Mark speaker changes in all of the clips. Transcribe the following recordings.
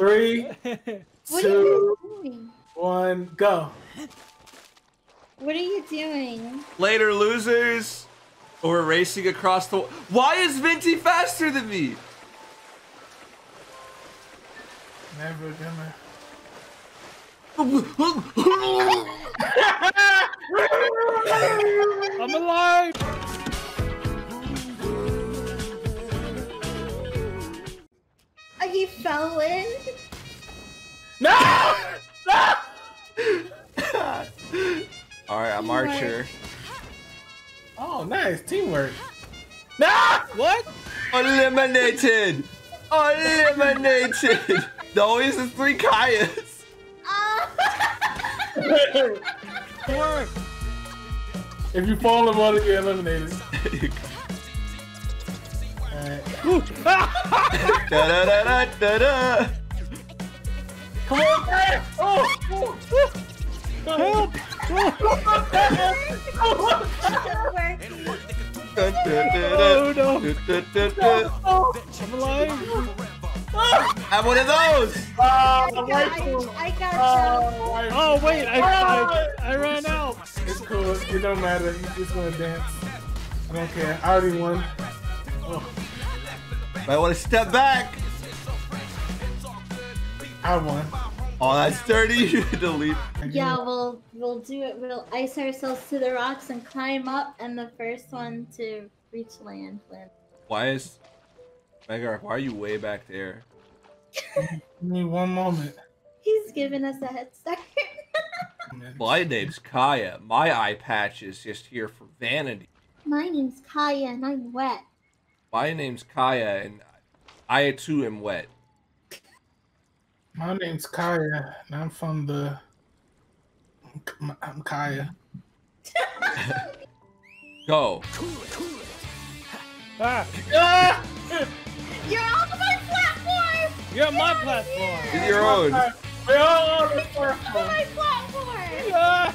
Speaker 1: Three,
Speaker 2: What
Speaker 1: two, one, go.
Speaker 2: What are you doing?
Speaker 3: Later, losers. We're racing across the. Why is Minty faster than me?
Speaker 1: Never gonna.
Speaker 4: I'm alive.
Speaker 2: You fell in?
Speaker 1: No! No!
Speaker 3: All right, I'm Archer.
Speaker 1: Oh, nice teamwork. No!
Speaker 4: What?
Speaker 3: Eliminated. Eliminated. No, it's the three Kaeyas.
Speaker 4: Work. Uh.
Speaker 1: if you fall in water, you're eliminated. Alright.
Speaker 3: da da da da da da.
Speaker 1: Come on, man! Oh! oh.
Speaker 4: Help. Oh, no.
Speaker 3: Da.
Speaker 4: I'm alive.
Speaker 3: Have one of those.
Speaker 1: Oh,
Speaker 2: I,
Speaker 1: rifle.
Speaker 2: I got
Speaker 1: Oh, rifle.
Speaker 4: Oh wait, I, I I ran out.
Speaker 1: It's cool. It don't matter. You just want to dance. I don't care. I already won. Oh,
Speaker 3: Might want to step back.
Speaker 1: I won.
Speaker 3: Oh, that's dirty. Delete.
Speaker 2: you. Yeah, we'll we'll do it. We'll ice ourselves to the rocks and climb up, and the first one to reach land wins.
Speaker 3: Why is Megar? Why are you way back there?
Speaker 1: Give me one moment.
Speaker 2: He's giving us a head start.
Speaker 3: My name's Kaeya. My eye patch is just here for vanity.
Speaker 2: My name's Kaeya, and I'm wet.
Speaker 3: My name's Kaeya, and I too am wet.
Speaker 1: My name's Kaeya, and I'm from the. I'm Kaeya.
Speaker 3: Go.
Speaker 4: Ah,
Speaker 1: Ah!
Speaker 2: You're on my platform.
Speaker 4: you're on my platform.
Speaker 3: It's your own.
Speaker 1: We all on the
Speaker 2: On
Speaker 1: platform.
Speaker 2: my platform.
Speaker 4: Ah,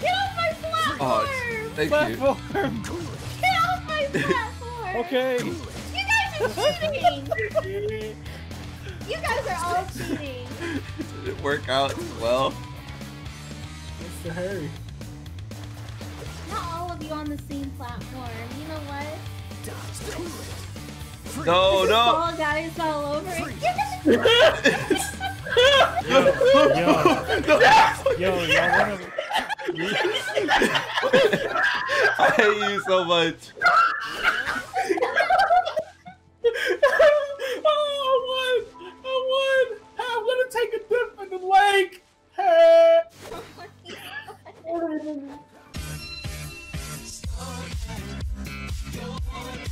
Speaker 2: Get off my platform.
Speaker 3: Oh, thank
Speaker 4: platform.
Speaker 2: Get off platform.
Speaker 4: Okay.
Speaker 2: You guys are cheating. You guys are all cheating.
Speaker 3: Did it work out well?
Speaker 1: What's the hurry?
Speaker 2: Not all of you on the same platform. You know what?
Speaker 3: No, no.
Speaker 2: All guys all over it.
Speaker 4: Yo, yo, yo, y'all wanna?
Speaker 3: I hate you so much.
Speaker 1: Summer. Your night,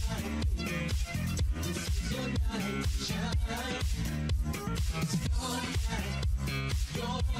Speaker 1: shine. Your night,
Speaker 5: your